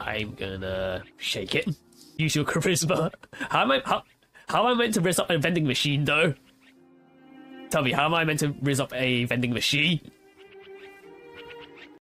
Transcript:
I'm gonna shake it. Use your charisma. How am I how, how am I meant to rizz up a vending machine though? Tell me, how am I meant to rizz up a vending machine?